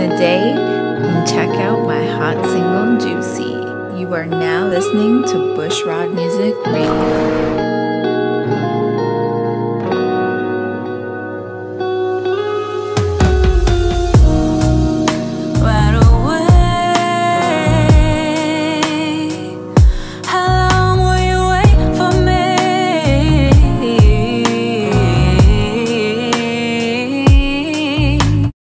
the day and check out my hot single Juicy. You are now listening to Bushrod Music Radio.